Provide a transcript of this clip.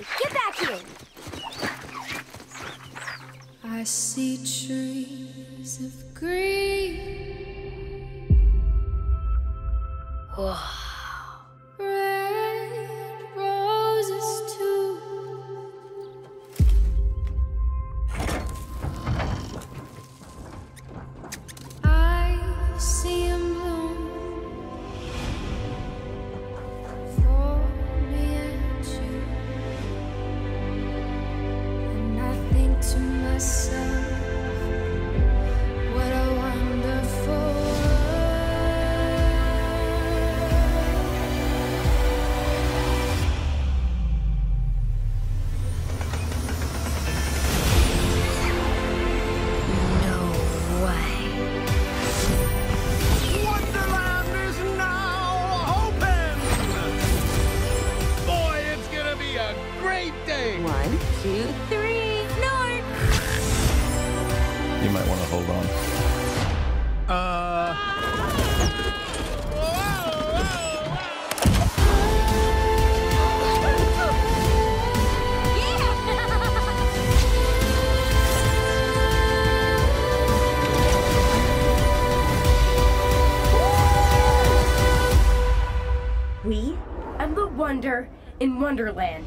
Get back here! I see trees of green. Whoa. Two, three. Snort! You might want to hold on. Uh. We are the wonder in Wonderland.